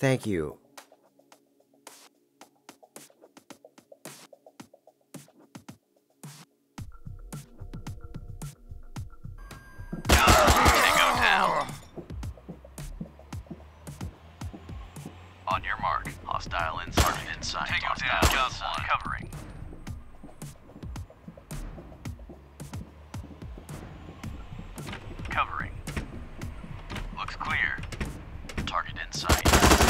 Thank you. Down. On your mark. Hostile in target in sight. Down. Gun one. Covering. Covering. Looks clear. Target in sight. Tango down. Door unlocked. On your mark. No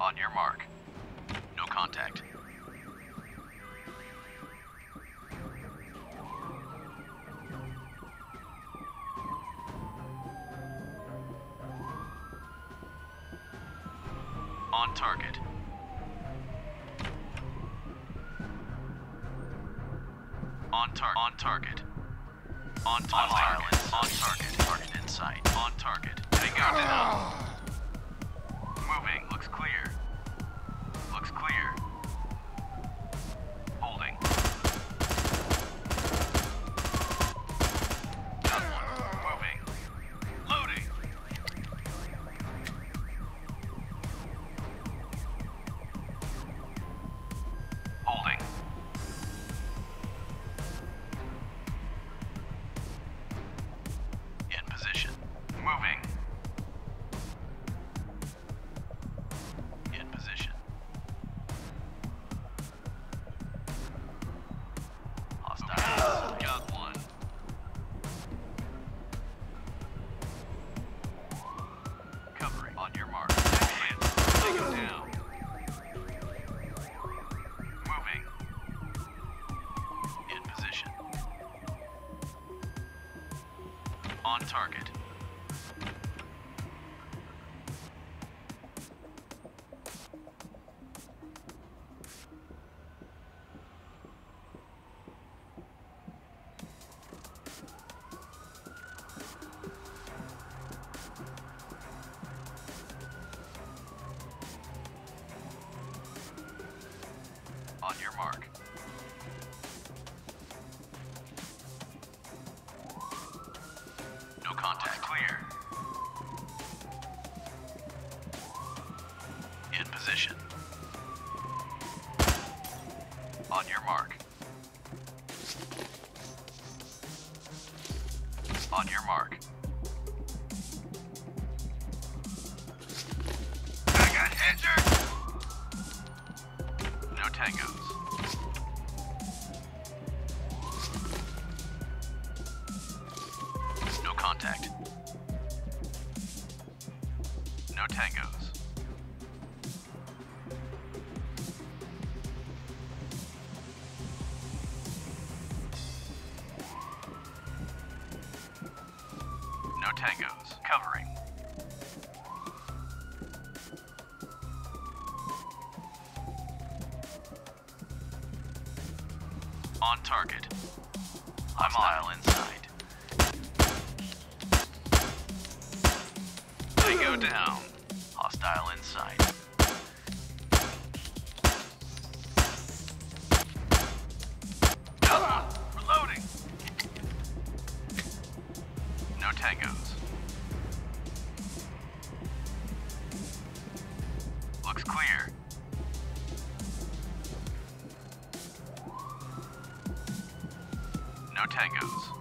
On your mark. No contact. On target. On target. On target. On target. On target. Target in sight. On target. Tango down. Moving. Looks clear. Take him. Moving. In position. On target. Mark. No contact. Clear. In position. On your mark. On your mark. No contact. No tangos. No tangos. Covering. On target. I'm mile inside. They go down. Hostile inside. No tangos.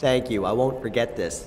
Thank you. I won't forget this.